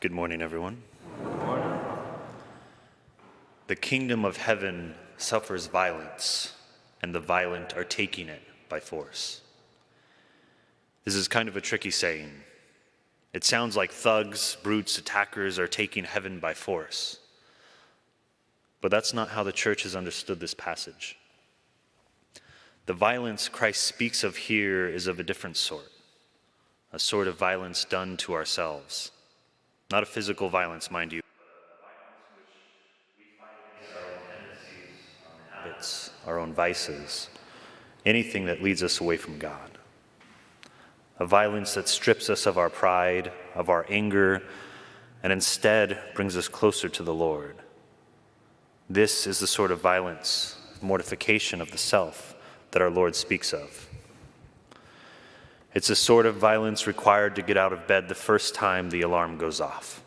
Good morning, everyone. Good morning. The kingdom of heaven suffers violence, and the violent are taking it by force. This is kind of a tricky saying. It sounds like thugs, brutes, attackers are taking heaven by force. But that's not how the church has understood this passage. The violence Christ speaks of here is of a different sort, a sort of violence done to ourselves. Not a physical violence, mind you. Habits, our own vices, anything that leads us away from God. A violence that strips us of our pride, of our anger, and instead brings us closer to the Lord. This is the sort of violence, mortification of the self, that our Lord speaks of. It's a sort of violence required to get out of bed the first time the alarm goes off.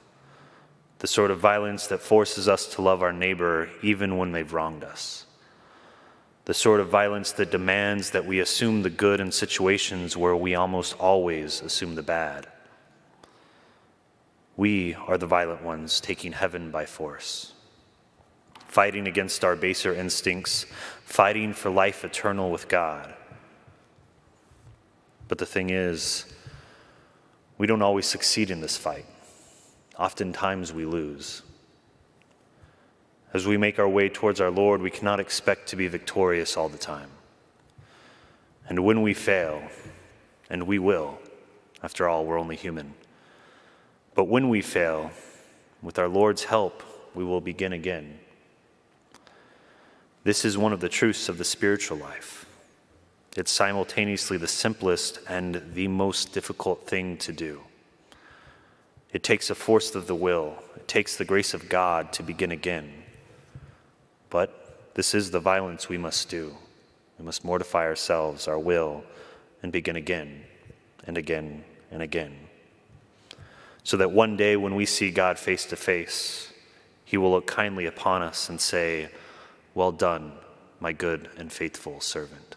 The sort of violence that forces us to love our neighbor even when they've wronged us. The sort of violence that demands that we assume the good in situations where we almost always assume the bad. We are the violent ones taking heaven by force, fighting against our baser instincts, fighting for life eternal with God but the thing is, we don't always succeed in this fight. Oftentimes we lose. As we make our way towards our Lord, we cannot expect to be victorious all the time. And when we fail, and we will, after all, we're only human. But when we fail, with our Lord's help, we will begin again. This is one of the truths of the spiritual life. It's simultaneously the simplest and the most difficult thing to do. It takes a force of the will, it takes the grace of God to begin again. But this is the violence we must do. We must mortify ourselves, our will, and begin again and again and again. So that one day when we see God face to face, he will look kindly upon us and say, Well done, my good and faithful servant.